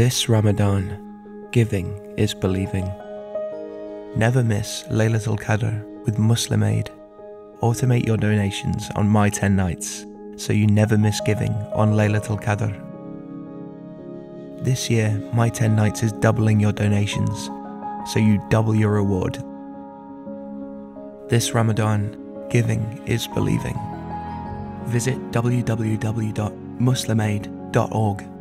This Ramadan, giving is believing. Never miss Laylatul Qadr with Muslim Aid. Automate your donations on My 10 Nights so you never miss giving on Laylatul Qadr. This year, My 10 Nights is doubling your donations so you double your reward. This Ramadan, giving is believing. Visit www.muslimaid.org